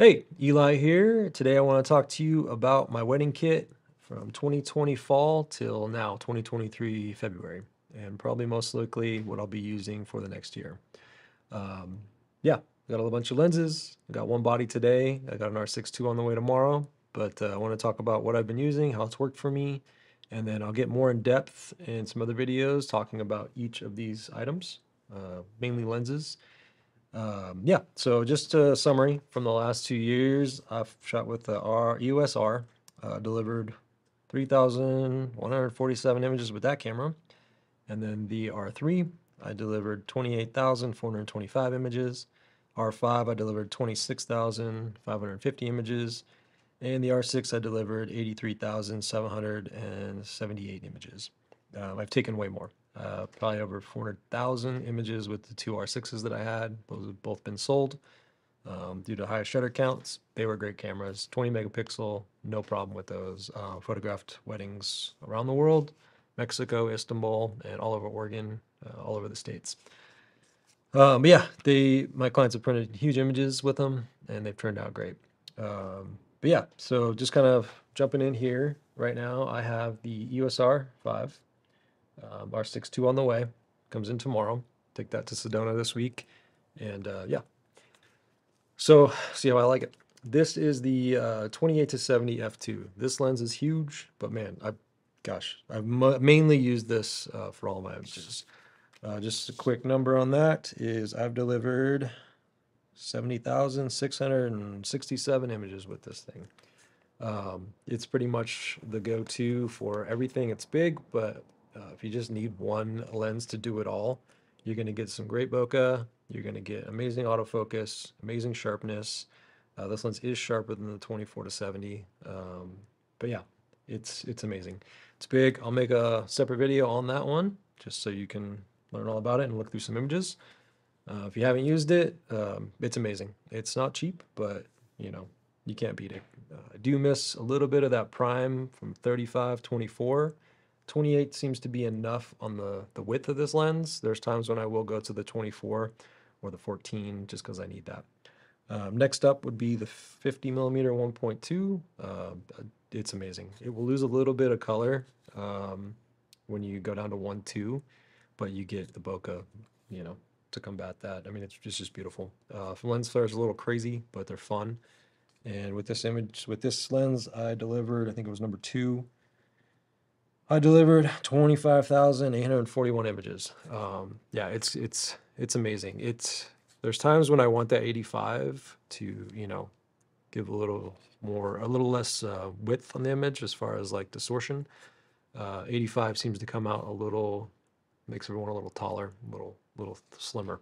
Hey, Eli here. Today I want to talk to you about my wedding kit from 2020 fall till now, 2023 February, and probably most likely what I'll be using for the next year. Um, yeah, I got a bunch of lenses. I got one body today. I got an R6 II on the way tomorrow, but uh, I want to talk about what I've been using, how it's worked for me, and then I'll get more in depth in some other videos talking about each of these items, uh, mainly lenses. Um, yeah, so just a summary from the last two years. I've shot with the R USR, uh, delivered 3,147 images with that camera. And then the R3, I delivered 28,425 images. R5, I delivered 26,550 images. And the R6, I delivered 83,778 images. Um, I've taken way more. Uh, probably over 400,000 images with the two R6s that I had. Those have both been sold um, due to higher shutter counts. They were great cameras, 20 megapixel, no problem with those. Uh, photographed weddings around the world, Mexico, Istanbul, and all over Oregon, uh, all over the states. Um, but yeah, they my clients have printed huge images with them, and they've turned out great. Um, but yeah, so just kind of jumping in here right now, I have the EOS R5 um, R6 II on the way, comes in tomorrow. Take that to Sedona this week. And uh, yeah. So, see how I like it. This is the uh, 28 to 70 f2. This lens is huge, but man, I, gosh, I've mainly used this uh, for all my images. Uh, just a quick number on that is I've delivered 70,667 images with this thing. Um, it's pretty much the go-to for everything. It's big, but uh, if you just need one lens to do it all, you're going to get some great bokeh. You're going to get amazing autofocus, amazing sharpness. Uh, this lens is sharper than the 24 to 70. Um, but yeah, it's it's amazing. It's big. I'll make a separate video on that one just so you can learn all about it and look through some images. Uh, if you haven't used it, um, it's amazing. It's not cheap, but you know you can't beat it. Uh, I do miss a little bit of that prime from 35 24 28 seems to be enough on the, the width of this lens. There's times when I will go to the 24 or the 14 just because I need that. Um, next up would be the 50 millimeter 1.2. Uh, it's amazing. It will lose a little bit of color um, when you go down to 1.2, but you get the bokeh, you know, to combat that. I mean, it's, it's just beautiful. Uh, lens flares a little crazy, but they're fun. And with this image, with this lens, I delivered, I think it was number two, I delivered 25,841 images. Um, yeah, it's it's it's amazing. It's there's times when I want that 85 to, you know, give a little more a little less uh, width on the image as far as like distortion. Uh, 85 seems to come out a little makes everyone a little taller, a little little slimmer.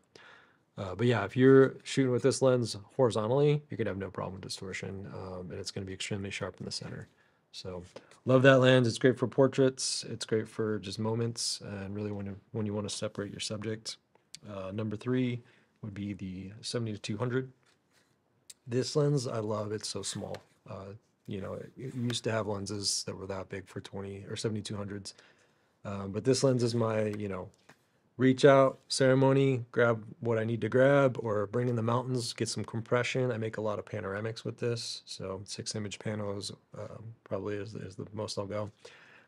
Uh, but yeah, if you're shooting with this lens horizontally, you're gonna have no problem with distortion, um, and it's gonna be extremely sharp in the center. So love that lens. It's great for portraits. It's great for just moments and really when you, when you want to separate your subject. Uh, number three would be the 70 to 200. This lens I love. It's so small. Uh, you know, it, it used to have lenses that were that big for 20 or 7200s. Um, but this lens is my, you know, reach out ceremony, grab what I need to grab, or bring in the mountains, get some compression. I make a lot of panoramics with this, so six image panos um, probably is, is the most I'll go.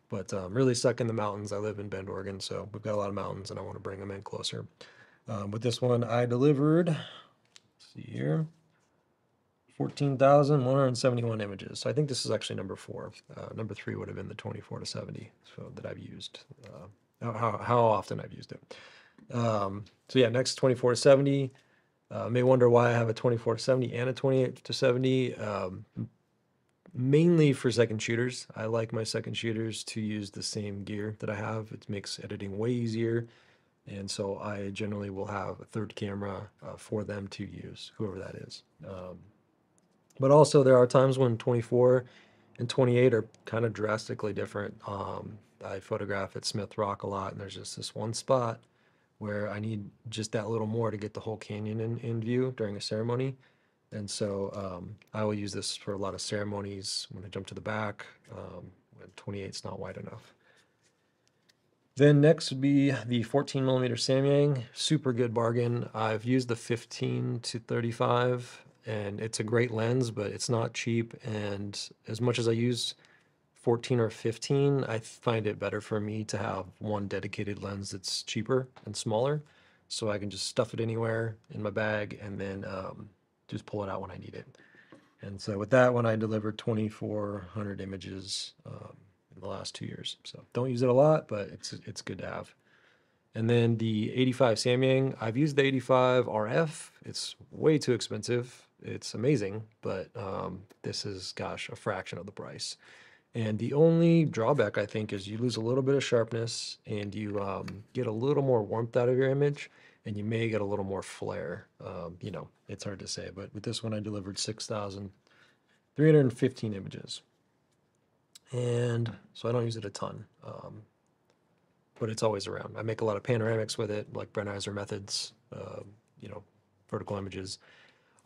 But um, really stuck in the mountains. I live in Bend, Oregon, so we've got a lot of mountains, and I want to bring them in closer. Um, with this one, I delivered. see here. 14,171 images. So I think this is actually number four. Uh, number three would have been the 24 to 70 so that I've used. Uh, how, how often I've used it. Um, so yeah, next 24 to 70. Uh, may wonder why I have a 24 to 70 and a 28 to 70. Um, mainly for second shooters. I like my second shooters to use the same gear that I have. It makes editing way easier. And so I generally will have a third camera uh, for them to use, whoever that is. Um, but also there are times when 24 and 28 are kind of drastically different. Um, I photograph at Smith Rock a lot, and there's just this one spot where I need just that little more to get the whole canyon in, in view during a ceremony. And so um, I will use this for a lot of ceremonies when I jump to the back, um, when 28 is not wide enough. Then next would be the 14 millimeter Samyang, super good bargain. I've used the 15 to 35 and it's a great lens, but it's not cheap. And as much as I use 14 or 15, I find it better for me to have one dedicated lens that's cheaper and smaller, so I can just stuff it anywhere in my bag and then um, just pull it out when I need it. And so with that one, I delivered 2,400 images um, in the last two years. So don't use it a lot, but it's it's good to have. And then the 85 Samyang, I've used the 85 RF. It's way too expensive. It's amazing, but um, this is, gosh, a fraction of the price. And the only drawback, I think, is you lose a little bit of sharpness and you um, get a little more warmth out of your image and you may get a little more flare. Um, you know, it's hard to say, but with this one, I delivered 6,315 images. And so I don't use it a ton. Um, but it's always around. I make a lot of panoramics with it, like Brenizer methods, uh, you know, vertical images.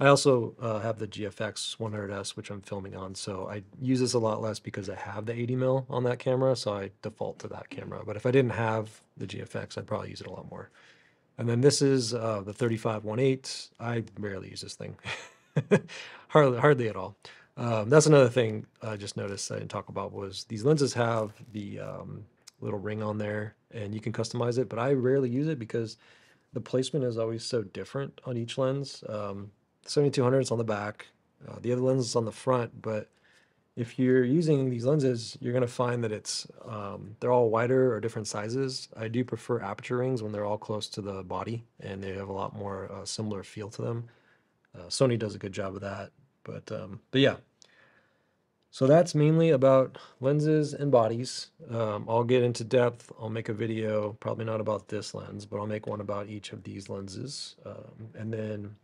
I also uh, have the GFX 100S, which I'm filming on, so I use this a lot less because I have the 80 mil on that camera, so I default to that camera. But if I didn't have the GFX, I'd probably use it a lot more. And then this is uh, the 3518. I rarely use this thing, hardly, hardly at all. Um, that's another thing I just noticed I didn't talk about was these lenses have the um, little ring on there and you can customize it, but I rarely use it because the placement is always so different on each lens. Um, 7200 is on the back, uh, the other lens is on the front, but if you're using these lenses, you're going to find that it's um, they're all wider or different sizes. I do prefer aperture rings when they're all close to the body and they have a lot more uh, similar feel to them. Uh, Sony does a good job of that, but um, but yeah, so that's mainly about lenses and bodies. Um, I'll get into depth. I'll make a video, probably not about this lens, but I'll make one about each of these lenses. Um, and then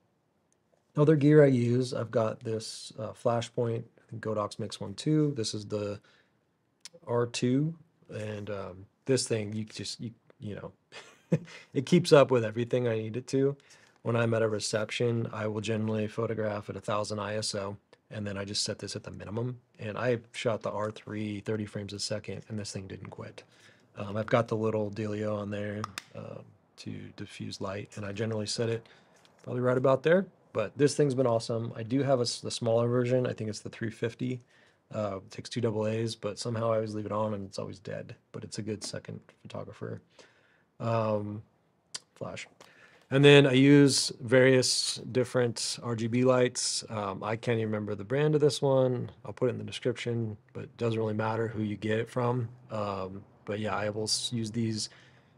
other gear I use, I've got this uh, Flashpoint Godox Mix 1 2. This is the R2. And um, this thing, you just, you, you know, it keeps up with everything I need it to. When I'm at a reception, I will generally photograph at a 1000 ISO and then I just set this at the minimum. And I shot the R3 30 frames a second, and this thing didn't quit. Um, I've got the little dealio on there um, to diffuse light, and I generally set it probably right about there. But this thing's been awesome. I do have a, the smaller version. I think it's the 350. Uh, takes two double A's, but somehow I always leave it on and it's always dead. But it's a good second photographer. Um, flash. And then I use various different RGB lights. Um, I can't even remember the brand of this one. I'll put it in the description, but it doesn't really matter who you get it from. Um, but yeah, I will use these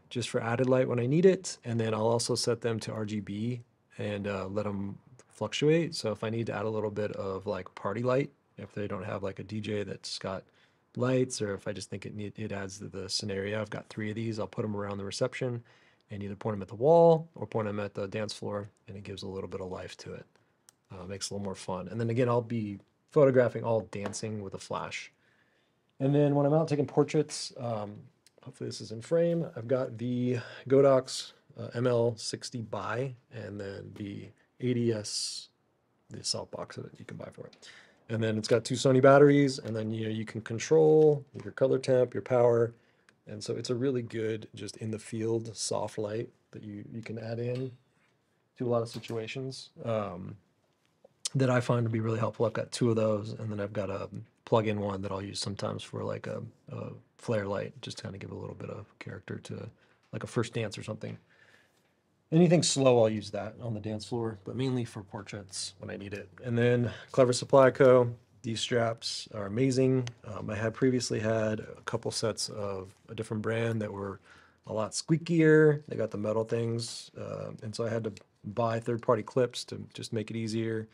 just for added light when I need it. And then I'll also set them to RGB and uh, let them fluctuate. So if I need to add a little bit of like party light, if they don't have like a DJ that's got lights, or if I just think it need, it adds to the scenario, I've got three of these. I'll put them around the reception and either point them at the wall or point them at the dance floor, and it gives a little bit of life to it. Uh, makes it a little more fun. And then again, I'll be photographing all dancing with a flash. And then when I'm out taking portraits, um, hopefully this is in frame, I've got the Godox uh, ML60Bi and then the ADS, the softbox that you can buy for it. And then it's got two Sony batteries, and then you know you can control your color temp, your power, and so it's a really good, just in the field, soft light that you, you can add in to a lot of situations um, that I find to be really helpful. I've got two of those, and then I've got a plug-in one that I'll use sometimes for like a, a flare light, just to kind of give a little bit of character to like a first dance or something. Anything slow, I'll use that on the dance floor, but mainly for portraits when I need it. And then Clever Supply Co. These straps are amazing. Um, I had previously had a couple sets of a different brand that were a lot squeakier. They got the metal things, uh, and so I had to buy third-party clips to just make it easier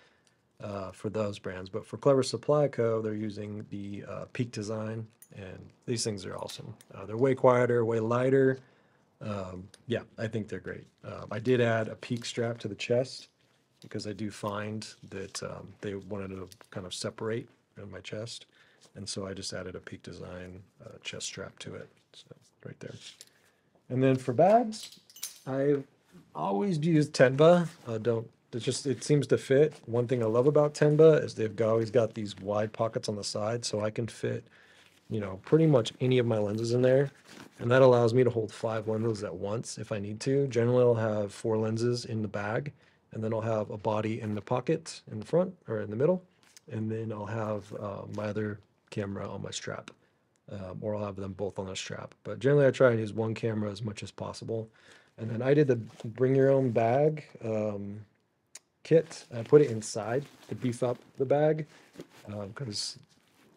uh, for those brands. But for Clever Supply Co., they're using the uh, Peak design, and these things are awesome. Uh, they're way quieter, way lighter. Um, yeah, I think they're great. Um, I did add a Peak strap to the chest because I do find that um, they wanted to kind of separate in my chest. And so I just added a Peak Design uh, chest strap to it. So right there. And then for bags, I've always used Tenba. Uh, don't it just it seems to fit. One thing I love about Tenba is they've always got these wide pockets on the side, so I can fit, you know, pretty much any of my lenses in there, and that allows me to hold five lenses at once if I need to. Generally, I'll have four lenses in the bag, and then I'll have a body in the pocket in the front or in the middle, and then I'll have uh, my other camera on my strap, um, or I'll have them both on a strap. But generally, I try and use one camera as much as possible. And then I did the bring your own bag um, kit. I put it inside to beef up the bag because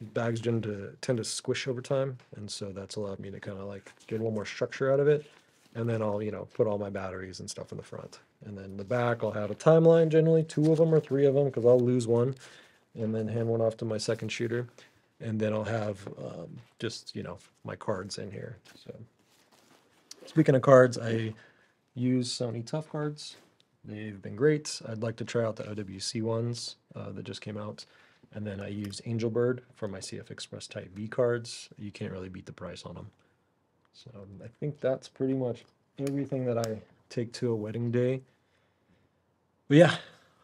bags tend to tend to squish over time, and so that's allowed me to kind of like get a little more structure out of it. And then I'll you know put all my batteries and stuff in the front, and then the back I'll have a timeline generally two of them or three of them because I'll lose one, and then hand one off to my second shooter, and then I'll have um, just you know my cards in here. So speaking of cards, I use Sony Tough cards. They've been great. I'd like to try out the OWC ones uh, that just came out. And then I use Angelbird for my CF Express Type B cards. You can't really beat the price on them. So I think that's pretty much everything that I take to a wedding day. But yeah,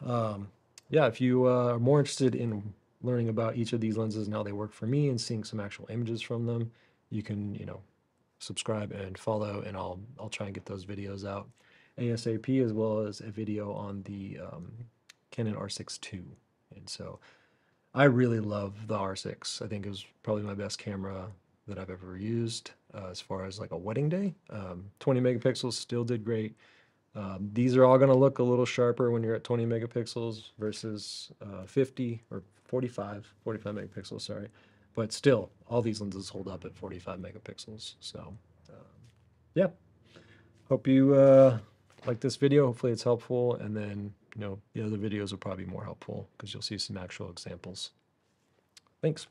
um, yeah, if you uh, are more interested in learning about each of these lenses and how they work for me and seeing some actual images from them, you can, you know, subscribe and follow, and I'll I'll try and get those videos out ASAP as well as a video on the um, Canon R6 II. And so I really love the R6. I think it was probably my best camera that I've ever used uh, as far as like a wedding day. Um, 20 megapixels still did great. Um, these are all going to look a little sharper when you're at 20 megapixels versus uh, 50 or 45, 45 megapixels, sorry. But still, all these lenses hold up at 45 megapixels. So, um, yeah. Hope you uh, like this video. Hopefully it's helpful. And then, you know, the other videos will probably be more helpful because you'll see some actual examples. Thanks.